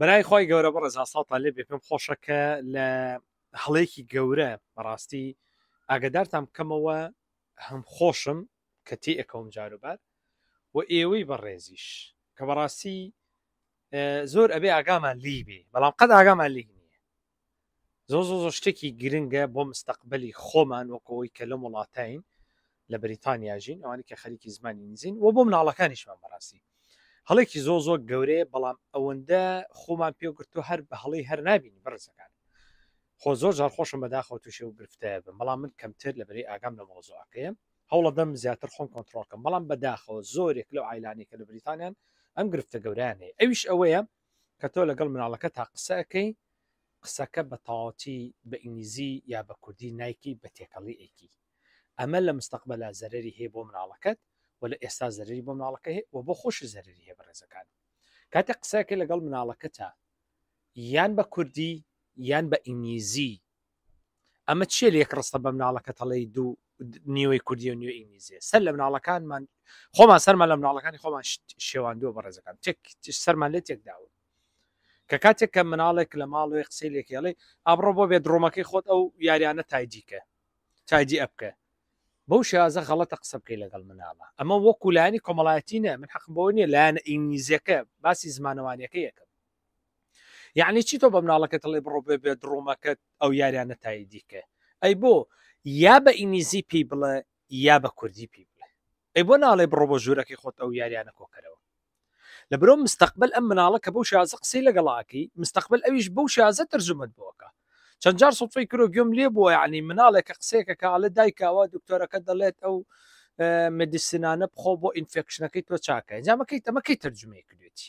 برای خۆی گەورە بە ڕزاساڵتان لێ بێپم خۆشە کە لە هەڵەیەکی گەورە بەڕاستی ئاگدارتان بکەمەوە هەم خۆشم کە تی ئەکەوم جاروبار و ئێوەی بەڕێزیش کە بەڕاستی زۆر ئەبێ ئاگامان لی بێ بەڵام قەت ئاگامان لی زۆ زۆ زۆ شتێکی گرنگە بۆ مستەقبلی خۆمان وەکەوەی کە لەم وڵاتین لە بریتانیا ژین ئەوانی کە خەریکی زمانی نزین و بۆ مناڵەکانیشمان بەڕاستی هەڵێکی زۆ زۆ گەورەیە بەڵام ئەوەندە خۆمان پێگرتو هەر بە هەڵی هەر نبینی بڕزەکان خۆ زۆر جار خۆشم بەداخەوە تووشێ و گرفتە بم بەڵام من کەمتر لە بەری ئاگام لە مۆزۆەکەیە هەوڵە دەم زیاتر خۆم کۆنتترۆلکەم بەڵام بەداخەوە زۆرێک لەو ئایلانێکە لە بریتانیان ئەم گرفتە گەورانەیە ئەویش ئەوەیە کە تۆ لەگەڵ مناڵەکەتا قسە ئەکەی قسەکە بە تەواوەتی بە ئینگلیزی یا بە کوردی نایکی بە تێکەڵی ئەیکی ئەمە لە مستەقبەلا زەرری هەیە بۆ مناڵەکەت و لە ئێستا زەرری بۆ مناڵەکە هەیە و بۆ خۆشی زەرری هەیە بەڕێزەکان کاتێک قسەکە لەگەڵ مناڵەکەتە یان بە کوردی یان بە ئینگلیزی ئەمە چیە لە یەک ڕستە بە مناڵەکە تەڵی دوو نیوەی کوردی و نیو ئینگلیزیە سەر لە مناڵەکانمان خۆمان سەرمان لە مناڵەکانی خۆمان شێواندووە بە ڕێزەکان تێک سەرمان لێ تێکداون کە کاتێک کە مناڵێک لە ماڵوێ قسەی لێکێڵێ ئابڕۆ بۆ بێت ڕۆمەکەی خۆت ئەو یاریانە تایدیکە تایدی ئەبکە بەو شێوازە غەڵەتە قسە بکەی لەگەڵ مناڵە ئەمە وەکو لایانی کۆمەڵایەتی نە من حەق بۆ نیە لایەنە ئینگلیزیەکە باسی زمانەوانیەکە یەکەم یعنی چی تۆ بە مناڵەکەت ڵێ بڕۆ بێ بێت ڕۆمەکەت ئەو یاریانە تای دیکە ئەی بۆ یا بە ئینگلیزی پێی بڵێ یا بە کوردی پێ بڵێ ئەی بۆ ناڵێ بڕۆ بۆ ژوورەکەی خۆت ئەو یاریانە کۆکەرەوە لە برۆ مستقبل ئەم مناڵە کە بەو شازە قسەی لەگەڵاکی مستقبل ئەویش بەو شازە ترجمت بۆکە چەند جار سڵی کرۆ گوێم لێ بووە ینی مناڵێک کە قسەیەکە کاڵە دایکاوە دکتۆرەکە دەڵێت ئەو مدیسنانە بخۆ بۆ ئینفێکشنەکەی تۆ چاکە جامەکەی تەمەکەی ترجمەی کردێتی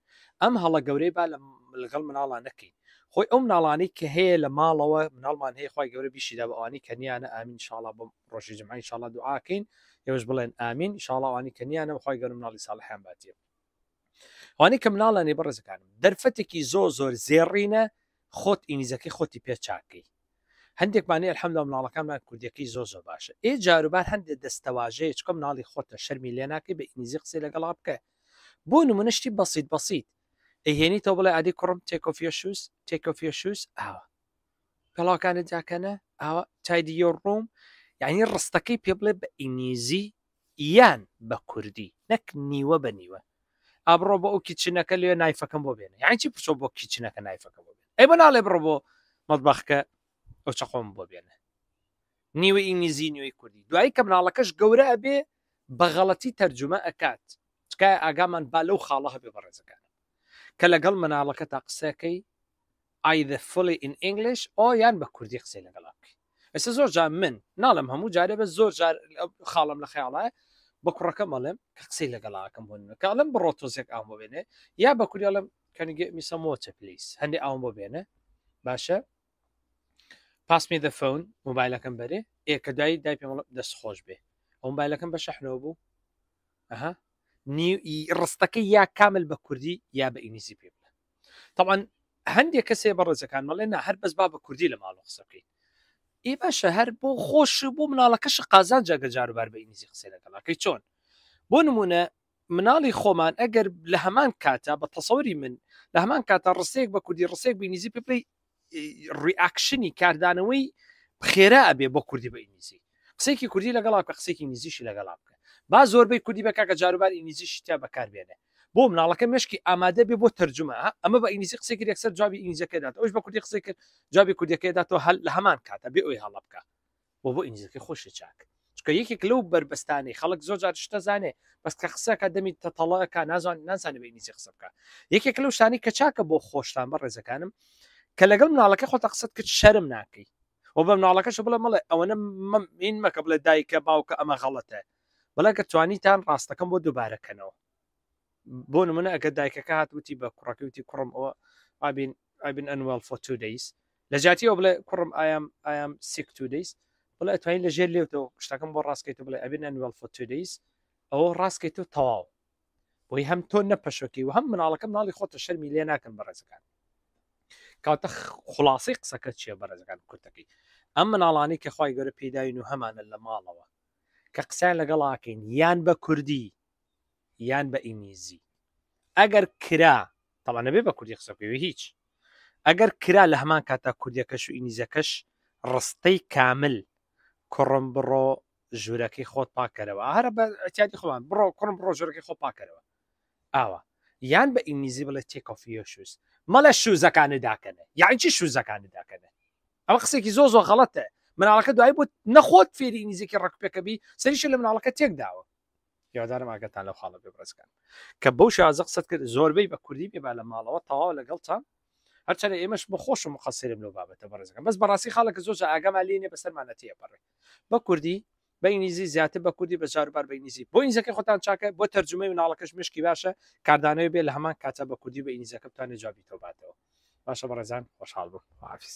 ئەم هەڵە گەورەی با لەگەڵ مناڵان نەکەین خۆی ئەو مناڵانی کە هەیە لە ماڵەوە مناڵمان هەیە خی گەورە بیشیدا بە ئەوانی کە نیانە ئامین شاڵا بۆ ڕۆژی جمعین شاڵا دوعاکەین ئێوەش بڵێن ئامین شاڵاوانی کە نیانە بەخوای گەورە مناڵی ساڵحیان باتیە وانی کە مناڵانی بەڕێزەکانم دەرفەتێکی زۆ زۆر زێڕینە خۆت ئینگلیزەکەی خۆتی پێ چاکەی هەندێکمانی ئەلحەمدا مناڵەکانمان کوردەکەی زۆ زۆ باشە ئێ جاروبار هەندێک دەستەواژەیە چکە مناڵی خۆتە شەرمی لێناکەی بە ئینگلیزی قسەی لەگەڵا بکە بۆ نمونە شتی بەسیت بەسیت ئەیهێنیتەوە بڵێ ئادی کوڕم تێک ئۆف یۆر شوز تێک ئۆف یۆر شوز ئاوە پێڵاوەکانت جاکەنە ئاوە تایدی یۆر ڕووم یعنی ڕستەکەی پێ بڵێ بە ئینگلیزی یان بە کوردی نەک نیوە بە نیوە ئابڕۆ بۆ ئەو کیچنەکە لێ نایفەکەم بۆ بێنە یانچی پرچۆ بۆ کیچنەکە نایفەکە بۆ بێن ئەی بە ناڵێ بڕۆ بۆ مەدبخکە ئەو چەقۆم بۆ بێنە نیوە ئینگلیزی نوێی کوردی دوایی کە مناڵەکەش گەورە ئەبێ بە غەڵەتی تەرجومە ئەکات تکایە ئاگامان با لەو خاڵە هەبێ بەڕێزەکانم کە لەگەڵ مناڵەکەتا قسەکەی either fully in English or یان بە کوردی قسەی لەگەڵا بکەی ئێستا زۆر جار من ناڵم هەموو جارێ بە زۆر جار خاڵم لە خەیاڵە بە کوڕەکەم ئەڵێم کە قسەی لەگەڵاکەم بۆ نەکەڵم بڕۆ تۆزێک ئاو بێنێ یا بە کوریاڵم کەنگێ میسە مۆچە پلیس هەندێک ئاوم بۆ بێنە باشە پاسمی دەفەون مۆبایلەکەم بەرێ ئێکە دای دای پێ دەست خۆش بێ ئەوم بایلەکەم بە شەحنەوە بوو ئەها ڕستەکە یا کامل بە کوردی یا بە ئینگلیزی پێ بڵێ طبعاً هەندێک کەسێ بە ڕێزەکان مەڵێ نە هەر بەس با بە کوردی لە ماڵۆ قسە بکەین ئێ باشە هەر بۆ خۆش بۆ مناڵەکەش قازان جاگە جاروبار بە ئینگلیزی قسە لەگەڵاکەی چۆن بۆ نمونە مناڵی خۆمان ئەگەر لە هەمان کاتا بە تەسەوری من لە هەمان کاتا ڕسێک بە کوردی ڕسێک بینیزی پێ بڵی ڕیاکشنی کاردانەوەی خێرا ئەبێ بۆ کوردی بە ئینگلیزی قسێکی کوردی لەگەڵا کە قسێکی نیزیشی لەگەڵا بکە با زۆربەی کوردی بەکە کە جاروبار ئینگلیزی شتیا بەکاربێنێ بۆ مناڵەکە مشکی ئامادە بێ بۆ تەرجمە ئەمە بە ئینگلیزی قسێک یەکسەر جوابی ئینگلیزەکەدات ئەوش بە کوردی قسێک جوابی کوردەکەداتەوە هەل لە هەمان کاتە بێ ئەوی هەڵە بکە بۆ بۆ ئینگلیزەکەی خۆشی چاک چکە یەکێک لەو بەربەستانی خەڵک زۆر جار شتە زانێ بەس کە قسەکە دەمی تەتەڵەکە نازان نازانێ بە ئینگلیزی قسە بکە یەکێک لەو شتانی کە چاکە بۆ خۆشتان بە ڕێزەکانم کە لەگەڵ مناڵەکە خۆتە قسەت کرد شەرم ناکەی و بە مناڵەکەش بڵێ مڵێ ئەوەنە مین مەکە بڵێ دایکە باوکە ئەمە غەڵەتە بەڵێ کە توانیتان ڕاستەکەم بۆ دووبارەکەنەوە بۆ نمونە ئەگە دایکەکە هات وتی بە کوڕەکە وتی کوڕم ئەوە ئابین ئابین ئەنوال فۆتودەیس لە جاتیەوە بڵێ کوڕم ئایم ئایم سیک تودەیس بڵێ توانین لە ژێر لێوتەوە شتەکەم بۆ ڕاستکەیت بڵێ ئەبین ئەنوال فۆتودەیس ئەوە ڕاستکەیت و تەواو بۆی هەم تۆ نەپەشۆکی و هەم مناڵەکەم ناڵی خۆتە شەرمی لێ ناکەن بەڕێزەکان کاتە خلاصی قسەکە چیە بەڕێزەکان کورتەکەی ئەم مناڵانی کە خی گەورە پێداین و هەمانە لە ماڵەوە کە قسەیان لەگەڵاکەین یان بە کوردی یان بە ئینگلیزی ئەگەر کرا تەڵە نەبێ بە کوردی قسە بکەوێ هیچ ئەگەر کرا لە هەمان کاتا کوردیەکەش و ئینیزەکەش ڕستەی کامل کوڕم بڕۆ ژوورەکەی خۆت پاکەرەوە هەرە بە ئەتیادی خۆمان بڕۆ کوڕم بڕۆ ژوورەکەی خۆ پاکەرەوە ئاوا یان بە ئینگلیزی بڵێ تێکۆفیۆ شوز مەڵە شوزەکانی داکەنێ یاعی چی شوزەکانی داکەنێ ئەوە قسێکی زۆ زۆ غەڵەتە مناڵەکە دوای بۆ نەخۆت فێری ئینگلیزیکی ڕکپێکەبی سەریشە لە مناڵەکە تێک داوە هیوادارم ئاگاتان لەو خاڵە بێ بەڕێزەکان کە بەو شازە قسەت کرد زۆربەی بە کوردی بێ با لە ماڵەوە تەواو لەگەڵتان هەرچەنە ئێمەش بە خۆشم مقەسرم لەو بابەتە بەڕێزەکان بەس بەڕاستی خاڵێکە زۆر ئاگاما لێنێ بەسەرمانەتیە بەڕێ بە کوردی بە ئینگلیزی زیاتر بە کوردی بە جاربار بە ئینگلیزی بۆ ئینجەکە خۆتان چاکە بۆ تەرجمەی مناڵەکەش مشکی باشە کاردانەوە بێ لە هەمان کاتە بە کوردی بە ئینگلیزەکە بتوانێت جوابی تۆ باتەوە باشە بەڕێزان خۆشحاڵ بوو حافز